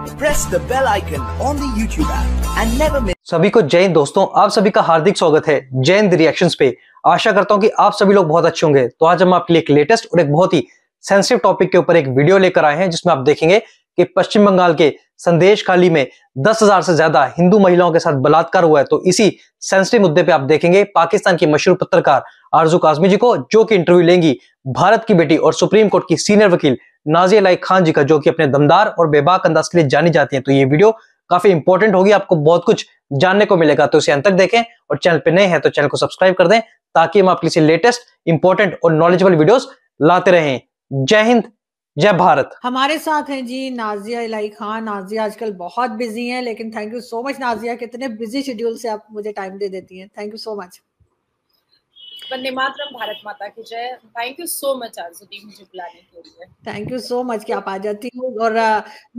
press सभी को जय हिंद दोस्तों, आप सभी का हार्दिक स्वागत है जय हिंद रिएक्शंस पे। आशा करता हूँ कि आप सभी लोग बहुत अच्छे होंगे। तो आज हम आपके लिए एक लेटेस्ट और एक बहुत ही सेंसिटिव टॉपिक के ऊपर एक वीडियो लेकर आए हैं, जिसमें आप देखेंगे कि पश्चिम बंगाल के संदेश खाली में दस हज़ार से ज़्यादा हिंदू महिलाओं के साथ बलात्कार हुआ है। तो इसी सेंसिटिव मुद्दे पे आप देखेंगे पाकिस्तान की मशहूर पत्रकार आरज़ू काजमी जी को, जो कि इंटरव्यू लेंगी भारत की बेटी और सुप्रीम कोर्ट की सीनियर वकील नाजिया लाई खान जी का, जो कि अपने दमदार और बेबाक अंदाज के लिए जानी जाती है। तो ये वीडियो काफ़ी इंपॉर्टेंट होगी, आपको बहुत कुछ जानने को मिलेगा। तो इसे अंत तक देखें और चैनल पे नए हैं तो चैनल को सब्सक्राइब कर दें ताकि हम आपके लिए लेटेस्ट इंपॉर्टेंट और नॉलेजेबल वीडियोस लाते रहें। जय हिंद, जय भारत। हमारे साथ हैं जी नाजिया इलाई खान। नाजिया आजकल बहुत बिज़ी हैं, लेकिन thank you so much Nazia, कितने बिज़ी शेड्यूल से आप मुझे टाइम दे देती हैं। थैंक यू सो मच वंदे मातरम, भारत माता की जय। थैंक यू सो मच आरजुदी, मुझे बुलाने के लिए। थैंक यू सो मच कि आप आ जाती हो। और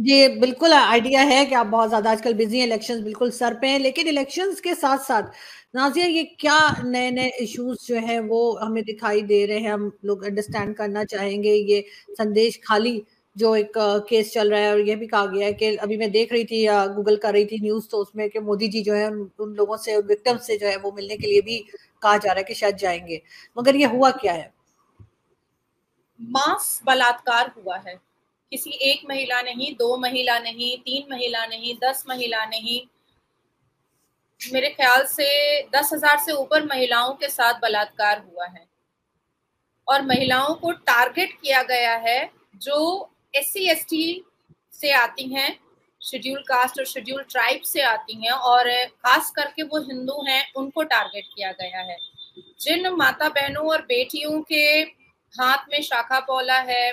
ये बिल्कुल आइडिया है कि आप बहुत ज़्यादा आजकल बिज़ी हैं इलेक्शंस बिल्कुल सर पे हैं, लेकिन इलेक्शंस के साथ साथ नाजिया, ये क्या नए नए इश्यूज़ जो हैं वो हमें दिखाई दे रहे हैं? हम लोग अंडरस्टैंड करना चाहेंगे ये संदेश खाली जो एक केस चल रहा है और यह भी कहा गया है कि अभी मैं देख रही थी गूगल कर रही थी न्यूज़ तो उसमें कि मोदी जी जो है उन, उन लोगों से विक्टिम से जो है वो मिलने के लिए भी कहा जा रहा है कि शायद जाएँगे। मगर ये हुआ क्या है? मास बलात्कार हुआ है। किसी एक महिला नहीं दो महिला नहीं तीन महिला नहीं दस महिला नहीं। मेरे ख्याल से दस हज़ार से ऊपर महिलाओं के साथ बलात्कार हुआ है। और महिलाओं को टारगेट किया गया है जो एस सी एस टी से आती हैं शेड्यूल कास्ट और शेड्यूल ट्राइब से आती हैं और खास करके वो हिंदू हैं, उनको टारगेट किया गया है। जिन माता बहनों और बेटियों के हाथ में शाखा पौला है,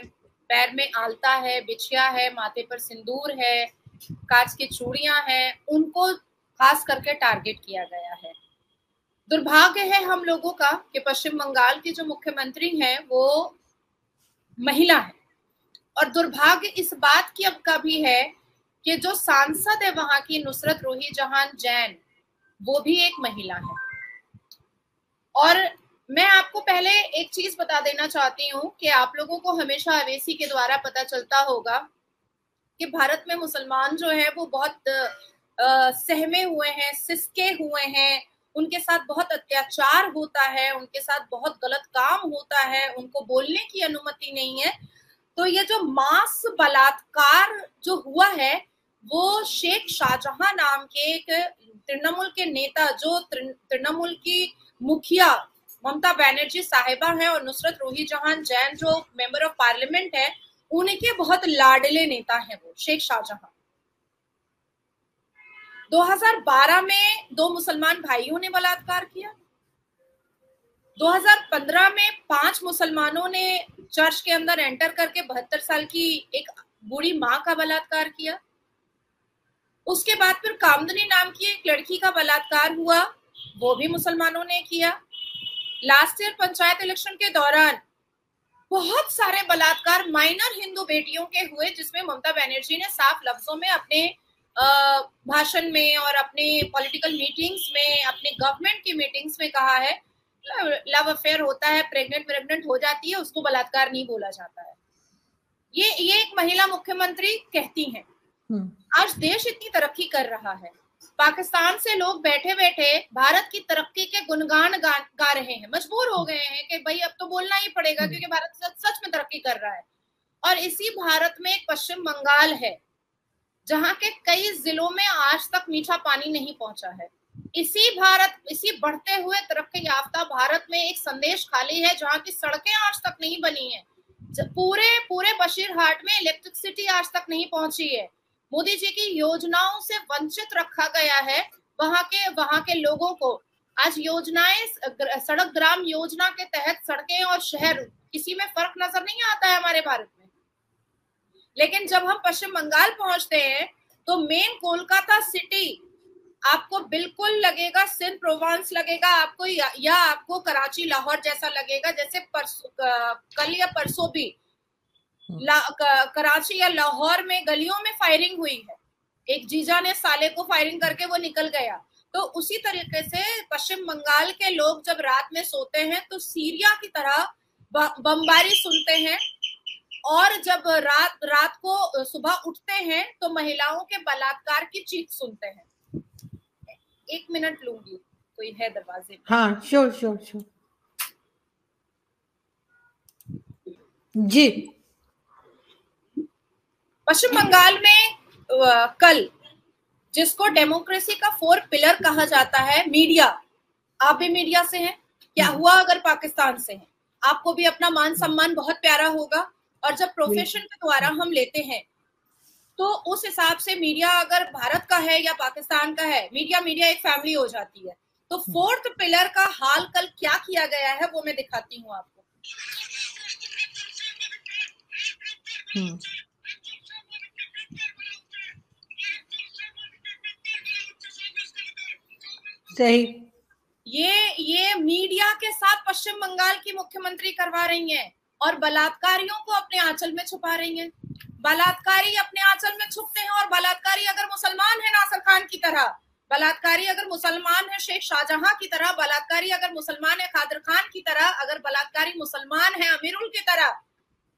पैर में आलता है, बिछिया है, माथे पर सिंदूर है, कांच की चूड़ियाँ हैं, उनको खास करके टारगेट किया गया है। दुर्भाग्य है हम लोगों का कि पश्चिम बंगाल के जो मुख्यमंत्री हैं, वो महिला है। और दुर्भाग्य इस बात की अब का भी है कि जो सांसद है वहाँ की नुसरत रूही जहान जैन वो भी एक महिला है। और मैं आपको पहले एक चीज़ बता देना चाहती हूँ कि आप लोगों को हमेशा अवेसी के द्वारा पता चलता होगा कि भारत में मुसलमान जो है वो बहुत अ, सहमे हुए हैं सिसके हुए हैं उनके साथ बहुत अत्याचार होता है उनके साथ बहुत गलत काम होता है उनको बोलने की अनुमति नहीं है। तो ये जो मास बलात्कार जो हुआ है, वो शेख शाहजहां नाम के एक तृणमूल के नेता, जो तृणमूल की मुखिया ममता बनर्जी साहिबा है और नुसरत रूही जहान जैन जो मेंबर ऑफ़ पार्लियामेंट है, उनके बहुत लाडले नेता है वो, शेख शाहजहां। 2012 में दो मुसलमान भाइयों ने बलात्कार किया। 2015 में पाँच मुसलमानों ने चर्च के अंदर एंटर करके बहत्तर साल की एक बूढ़ी माँ का बलात्कार किया। उसके बाद फिर कामदनी नाम की एक लड़की का बलात्कार हुआ, वो भी मुसलमानों ने किया। लास्ट ईयर पंचायत इलेक्शन के दौरान बहुत सारे बलात्कार माइनर हिंदू बेटियों के हुए, जिसमें ममता बनर्जी ने साफ़ लफ्जों में अपने भाषण में और अपने पॉलिटिकल मीटिंग्स में, अपने गवर्नमेंट की मीटिंग्स में कहा है लव अफेयर होता है प्रेग्नेंट प्रेग्नेंट हो जाती है उसको बलात्कार नहीं बोला जाता है। ये ये एक महिला मुख्यमंत्री कहती हैं। हम्म, आज देश इतनी तरक्की कर रहा है। पाकिस्तान से लोग बैठे बैठे भारत की तरक्की के गुणगान गा, गा रहे हैं। मजबूर हो गए हैं कि भाई अब तो बोलना ही पड़ेगा क्योंकि भारत सच, सच में तरक्की कर रहा है। और इसी भारत में एक पश्चिम बंगाल है जहाँ के कई जिलों में आज तक मीठा पानी नहीं पहुँचा है। इसी भारत, इसी बढ़ते हुए तरक्की याफ्ता भारत में एक संदेश खाली है, जहाँ की सड़कें आज तक नहीं बनी है। पूरे पूरे बशीरहाट में इलेक्ट्रिसिटी आज तक नहीं पहुँची है। मोदी जी की योजनाओं से वंचित रखा गया है, वहाँ के वहाँ के लोगों को। आज योजनाएँ सड़क ग्राम योजना के तहत सड़कें और शहर, किसी में फ़र्क नज़र नहीं आता है हमारे भारत में। लेकिन जब हम पश्चिम बंगाल पहुँचते हैं तो मेन कोलकाता सिटी आपको बिल्कुल लगेगा सिंध प्रोवांस लगेगा आपको या, या आपको कराची लाहौर जैसा लगेगा जैसे परसों कल या परसों भी। कराची या लाहौर में गलियों में फायरिंग हुई है। एक जीजा ने साले को फायरिंग करके वो निकल गया। तो उसी तरीके से पश्चिम बंगाल के लोग जब रात में सोते हैं तो सीरिया की तरह बमबारी सुनते हैं। और जब रात रात को सुबह उठते हैं तो महिलाओं के बलात्कार की चीख सुनते हैं। एक मिनट लूँगी कोई है दरवाजे में हाँ श्योर श्योर श्योर जी। पश्चिम बंगाल में कल जिसको डेमोक्रेसी का फोर पिलर कहा जाता है मीडिया। आप भी मीडिया से हैं? क्या हम्म। हुआ अगर पाकिस्तान से हैं? आपको भी अपना मान सम्मान बहुत प्यारा होगा और जब प्रोफेशन के द्वारा हम लेते हैं तो उस हिसाब से मीडिया अगर भारत का है या पाकिस्तान का है मीडिया मीडिया एक फैमिली हो जाती है तो फोर्थ हम्म। पिलर का हाल कल क्या किया गया है वो मैं दिखाती हूँ आपको हम्म। सही ये ये मीडिया के साथ पश्चिम बंगाल की मुख्यमंत्री करवा रही हैं और बलात्कारियों को अपने आंचल में छुपा रही हैं। बलात्कारी अपने आंचल में छुपते हैं और बलात्कारी अगर मुसलमान है नासर खान की तरह, बलात्कारी अगर मुसलमान है शेख शाहजहां की तरह, बलात्कारी अगर मुसलमान है खादर खान की तरह, अगर बलात्कारी मुसलमान है अमीरुल की तरह,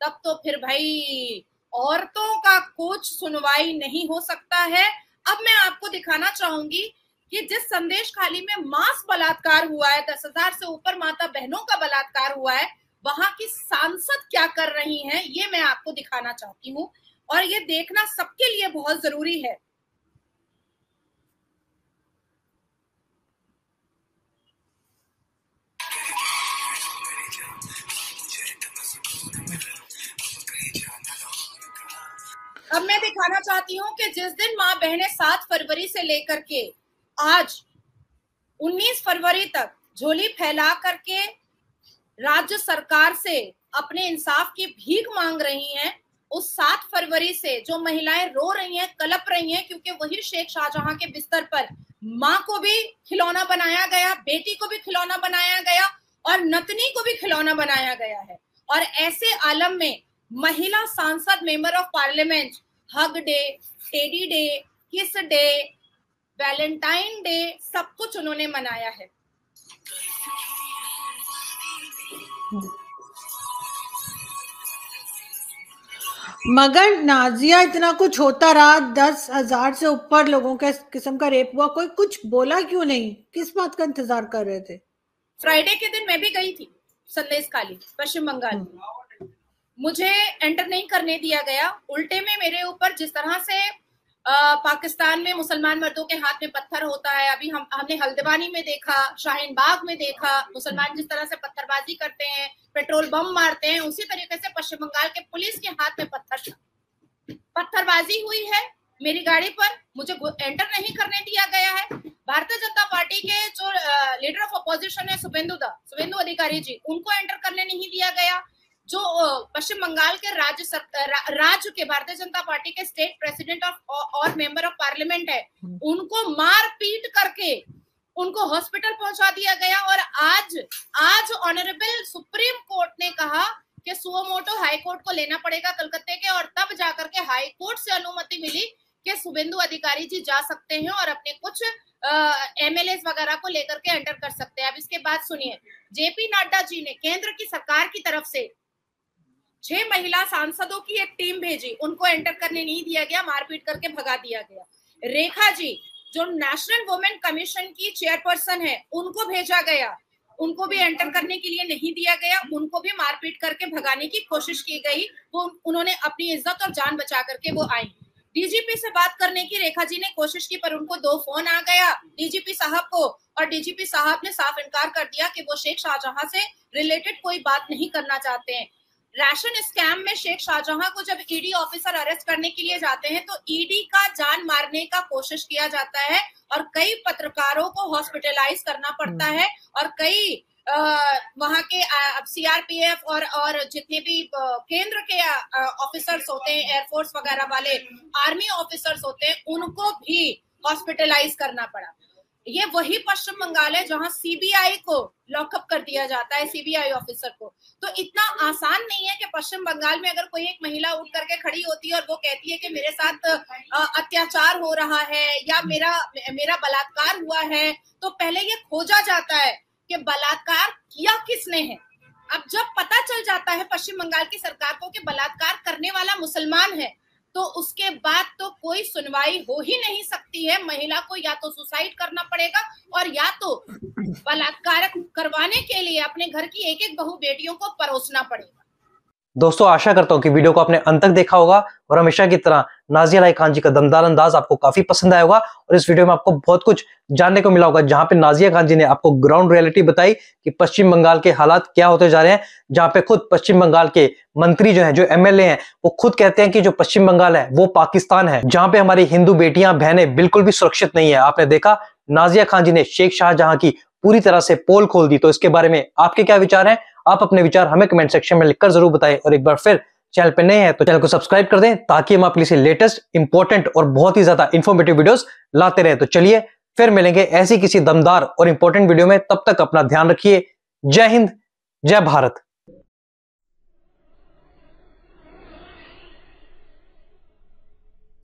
तब तो फिर भाई औरतों का कुछ सुनवाई नहीं हो सकता है। अब मैं आपको दिखाना चाहूँगी कि जिस संदेश खाली में मास बलात्कार हुआ है, दस हज़ार से ऊपर माता बहनों का बलात्कार हुआ है वहाँ की सांसद क्या कर रही हैं, ये मैं आपको दिखाना चाहती हूँ और ये देखना सबके लिए बहुत ज़रूरी है। अब मैं दिखाना चाहती हूँ कि जिस दिन माँ बहने सात फरवरी से लेकर के आज 19 फरवरी तक झोली फैला करके राज्य सरकार से अपने इंसाफ की भीख मांग रही हैं, उस सात फरवरी से जो महिलाएँ रो रही हैं, कलप रही हैं, क्योंकि वही शेख शाहजहां के बिस्तर पर माँ को भी खिलौना बनाया गया, बेटी को भी खिलौना बनाया गया और नतनी को भी खिलौना बनाया गया है। और ऐसे आलम में महिला सांसद, member of parliament, hug day, teddy day, kiss day, Valentine day, सब कुछ उन्होंने मनाया है। मगर नाजिया इतना कुछ होता रहा दस हज़ार से ऊपर लोगों के किस्म का रेप हुआ कोई कुछ बोला क्यों नहीं? किस बात का इंतज़ार कर रहे थे? फ्राइडे के दिन मैं भी गई थी संदेश काली पश्चिम बंगाल। हम्म। मुझे एंटर नहीं करने दिया गया। उल्टे में मेरे ऊपर जिस तरह से पाकिस्तान में मुसलमान मर्दों के हाथ में पत्थर होता है। अभी हम, हमने हल्द्वानी में देखा, शाहीन बाग में देखा, मुसलमान जिस तरह से पत्थरबाजी करते हैं, पेट्रोल बम मारते हैं, उसी तरीके से पश्चिम बंगाल के पुलिस के हाथ में पत्थर पत्थरबाजी हुई है मेरी गाड़ी पर, मुझे एंटर नहीं करने दिया गया है। भारतीय जनता पार्टी के जो लीडर ऑफ़ अपोजिशन है शुभेंदु दा, शुभेंदु अधिकारी जी, उनको एंटर करने नहीं दिया गया। जो पश्चिम बंगाल के राज्य राज्य के भारतीय जनता पार्टी के स्टेट प्रेसिडेंट ऑफ़ और मेंबर ऑफ़ पार्लियामेंट है हम्म। उनको मार पीट करके उनको हॉस्पिटल पहुँचा दिया गया और आज आज ऑनरेबल सुप्रीम कोर्ट ने कहा कि सुओमोटो हाई कोर्ट को लेना पड़ेगा कलकत्ते के और तब जाकर के हाई कोर्ट से अनुमति मिली कि शुभेंदु अधिकारी जी जा सकते हैं और अपने कुछ एमएलए वगैरह को लेकर के एंटर कर सकते हैं अब इसके बाद सुनिए जेपी नड्डा जी ने केंद्र की सरकार की तरफ़ से छह महिला सांसदों की एक टीम भेजी, उनको एंटर करने नहीं दिया गया, मारपीट करके भगा दिया गया। रेखा जी, जो नेशनल वुमेन कमीशन की चेयरपर्सन है, उनको भेजा गया। उनको भी एंटर करने के लिए नहीं दिया गया, उनको भी मारपीट करके भगाने की कोशिश की गई, वो उन्होंने अपनी इज़्ज़त और जान बचा करके वो आई। डीजीपी से बात करने की रेखा जी ने कोशिश की, पर उनको दो फ़ोन आ गया डीजीपी साहब को, और डीजीपी साहब ने साफ़ इनकार कर दिया कि वो शेख शाहजहां से रिलेटेड कोई बात नहीं करना चाहते हैं। राशन स्कैम में शेख शाहजहां को जब ईडी ऑफिसर अरेस्ट करने के लिए जाते हैं तो ईडी का जान मारने का कोशिश किया जाता है और कई पत्रकारों को हॉस्पिटलाइज करना पड़ता हम्म। है और कई वहाँ के सीआरपीएफ और और जितने भी केंद्र के ऑफिसर्स होते हैं एयरफोर्स वगैरह वाले आर्मी ऑफिसर्स होते हैं उनको भी हॉस्पिटलाइज करना पड़ा ये वही पश्चिम बंगाल है जहाँ सीबीआई को लॉकअप कर दिया जाता है सीबीआई ऑफिसर को। तो इतना आसान नहीं है कि पश्चिम बंगाल में अगर कोई एक महिला उठ करके खड़ी होती है और वो कहती है कि मेरे साथ अत्याचार हो रहा है या मेरा मेरा बलात्कार हुआ है तो पहले ये खोजा जाता है कि बलात्कार किया किसने है। अब जब पता चल जाता है पश्चिम बंगाल की सरकार को कि बलात्कार करने वाला मुसलमान है तो उसके बाद तो कोई सुनवाई हो ही नहीं सकती है। महिला को या तो सुसाइड करना पड़ेगा और या तो बलात्कार करवाने के लिए अपने घर की एक एक बहु बेटियों को परोसना पड़ेगा। दोस्तों, आशा करता हूँ कि वीडियो को आपने अंत तक देखा होगा और हमेशा की तरह नाजिया लाई खान जी का दमदार अंदाज आपको काफ़ी पसंद आया होगा और इस वीडियो में आपको बहुत कुछ जानने को मिला होगा, जहाँ पे नाजिया खान जी ने आपको ग्राउंड रियलिटी बताई कि पश्चिम बंगाल के हालात क्या होते जा रहे हैं, जहाँ पे खुद पश्चिम बंगाल के मंत्री जो है, जो एमएलए हैं, वो खुद कहते हैं कि जो पश्चिम बंगाल है, वो पाकिस्तान है, जहाँ पे हमारी हिंदू बेटियाँ, बहनें बिल्कुल भी सुरक्षित नहीं है। आपने देखा, नाजिया खान जी ने शेख शाहजहां की पूरी तरह से पोल खोल दी। तो इसके बारे में आपके क्या विचार हैं? आप अपने विचार हमें कमेंट सेक्शन में लिखकर ज़रूर बताएँ और एक बार फिर चैनल पर नए हैं तो चैनल को सब्सक्राइब कर दें ताकि हम आपके लिए लेटेस्ट इंपॉर्टेंट और बहुत ही ज़्यादा इन्फॉर्मेटिव वीडियोस लाते रहे। तो चलिए फिर मिलेंगे ऐसी किसी दमदार और इंपॉर्टेंट वीडियो में। तब तक अपना ध्यान रखिए। जय हिंद, जय भारत।